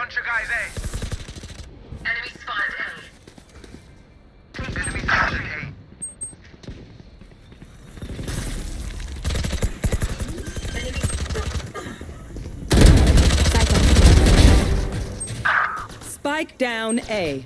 Bunch of guys, A. Enemy spotted A. Enemy spotted A. Enemy Spike down A.